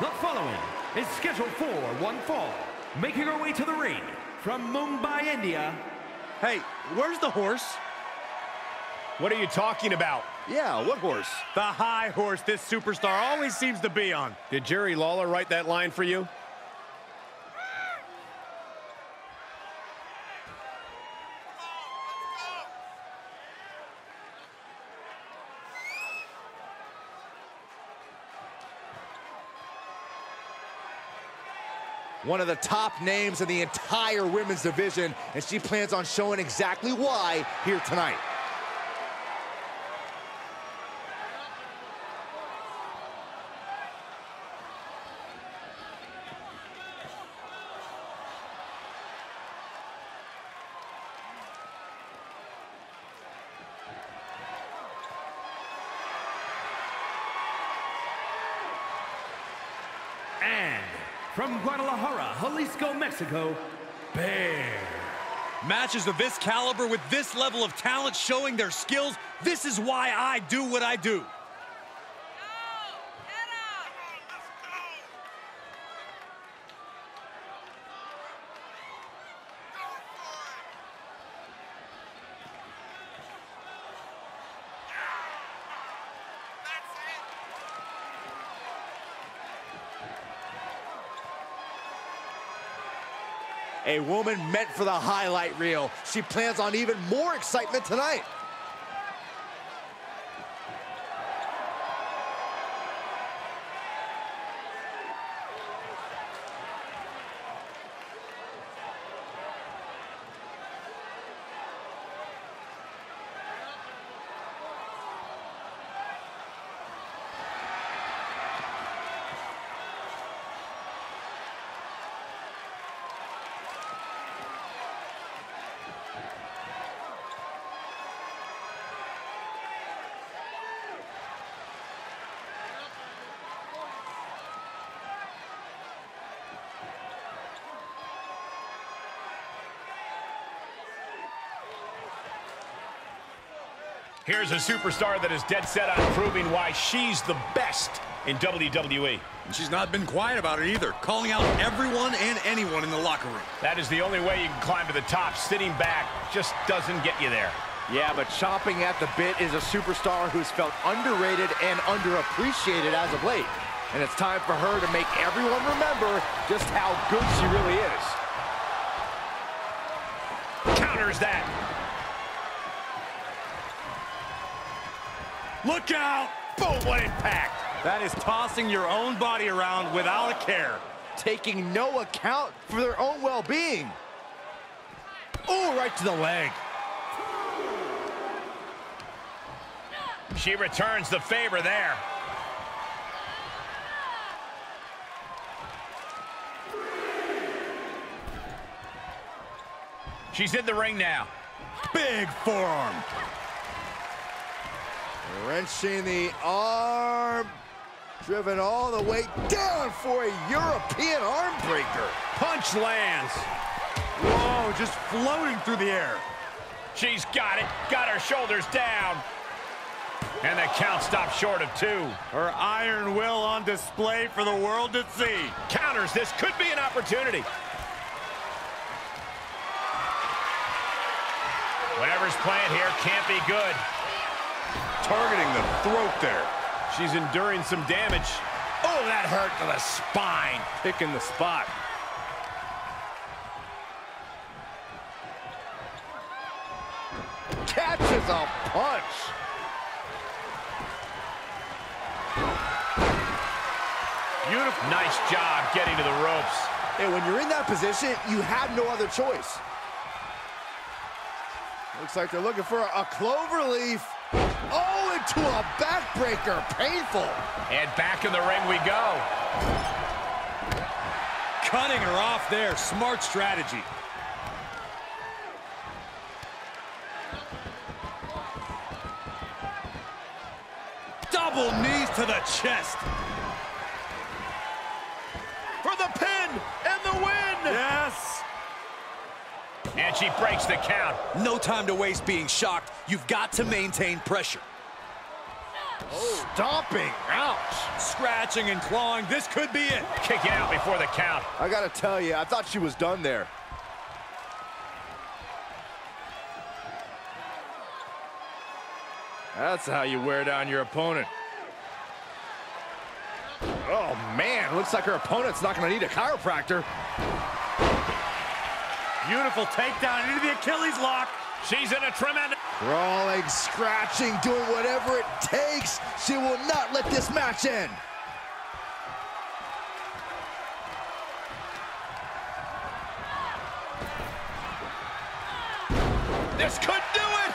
The following is scheduled for one fall, making her way to the ring from Mumbai, India. Hey, where's the horse? What are you talking about? Yeah, what horse? The high horse this superstar always seems to be on. Did Jerry Lawler write that line for you? One of the top names in the entire women's division, and she plans on showing exactly why here tonight. And from Guadalajara, Jalisco, Mexico, Bear. Matches of this caliber with this level of talent showing their skills, this is why I do what I do. A woman meant for the highlight reel. She plans on even more excitement tonight. Here's a superstar that is dead set on proving why she's the best in WWE. And she's not been quiet about it either, calling out everyone and anyone in the locker room. That is the only way you can climb to the top. Sitting back just doesn't get you there. Yeah, but chomping at the bit is a superstar who's felt underrated and underappreciated as of late. And it's time for her to make everyone remember just how good she really is. Counters that. Look out! Boom, what impact. That is tossing your own body around without a care. Taking no account for their own well-being. Oh, right to the leg. She returns the favor there. She's in the ring now. Big forearm. Wrenching the arm. Driven all the way down for a European arm breaker. Punch lands. Whoa, just floating through the air. She's got it. Got her shoulders down. And the count stops short of two. Her iron will on display for the world to see. Counters. This could be an opportunity. Whatever's playing here can't be good. Targeting the throat there. She's enduring some damage. Oh, that hurt to the spine. Picking the spot. Catches a punch. Beautiful. Nice job getting to the ropes. And when you're in that position, you have no other choice. Looks like they're looking for a clover leaf. Into a backbreaker. Painful. And back in the ring we go. Cutting her off there. Smart strategy. Double knees to the chest. For the pin and the win. Yes. And she breaks the count. No time to waste being shocked. You've got to maintain pressure. Stomping. Ouch. Scratching and clawing. This could be it. Kicking out before the count. I gotta tell you, I thought she was done there. That's how you wear down your opponent. Oh, man. Looks like her opponent's not going to need a chiropractor. Beautiful takedown into the Achilles lock. She's in a tremendous... Crawling, scratching, doing whatever it takes. She will not let this match end. This could do it!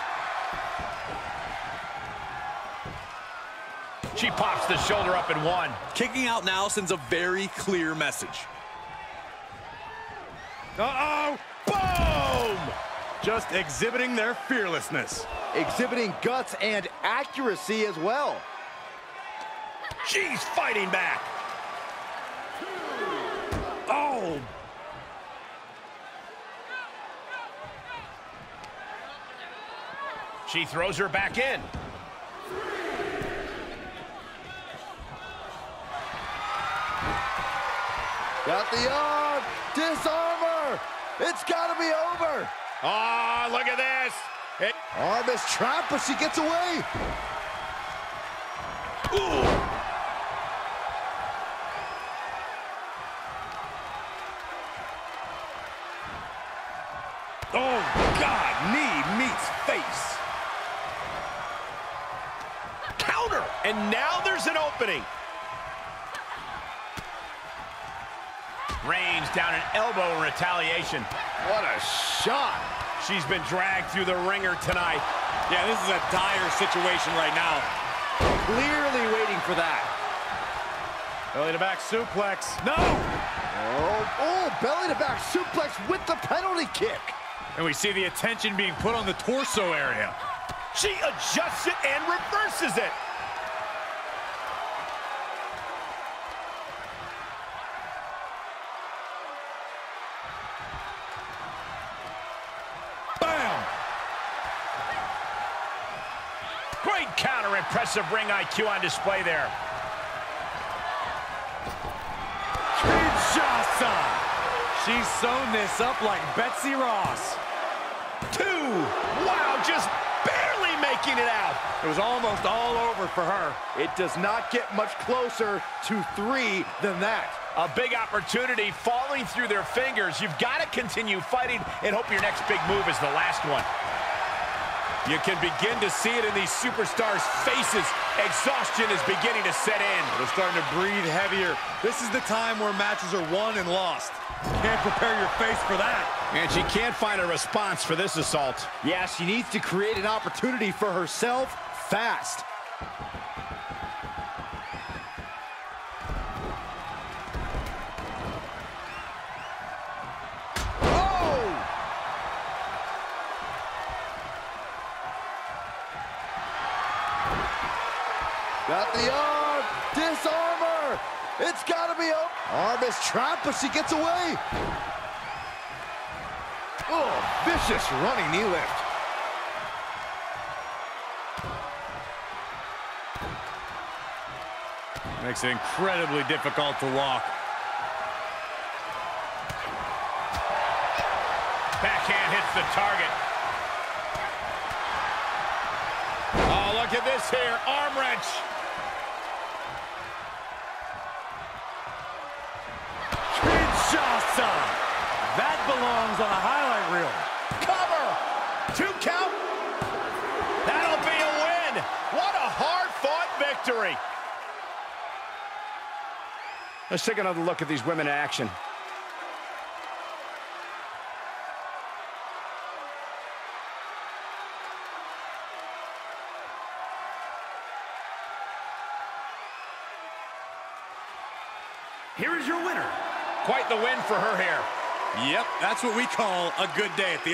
She pops the shoulder up in one. Kicking out now sends a very clear message. Uh-oh! Boom! Just exhibiting their fearlessness. Exhibiting guts and accuracy as well. She's fighting back. Oh! She throws her back in. Got the arm. Disarm her. It's got to be over. Oh, look at this. It- oh, Arm is trapped, but she gets away. Oh, God! Knee meets face. counter. And now there's an opening. Rains down an elbow retaliation. What a shot. She's been dragged through the wringer tonight. Yeah, this is a dire situation right now. Clearly waiting for that. Belly to back suplex. No! Oh, oh, belly to back suplex with the penalty kick. And we see the attention being put on the torso area. She adjusts it and reverses it. Great counter, impressive ring IQ on display there. Kinshasa! She's sewn this up like Betsy Ross. Two. Wow, just barely making it out. It was almost all over for her. It does not get much closer to three than that. A big opportunity falling through their fingers. You've got to continue fighting and hope your next big move is the last one. You can begin to see it in these superstars' faces. Exhaustion is beginning to set in. They're starting to breathe heavier. This is the time where matches are won and lost. Can't prepare your face for that. And she can't find a response for this assault. Yeah, she needs to create an opportunity for herself fast. Got the arm. Disarm her. It's got to be up. Arm is trapped, but she gets away. Oh, vicious running knee lift. Makes it incredibly difficult to walk. Backhand hits the target. Oh, look at this here. Arm wrench. Belongs on a highlight reel. Cover. Two count. That'll be a win. What a hard-fought victory. Let's take another look at these women in action. Here is your winner, Quite the win for her here. Yep, that's what we call a good day at the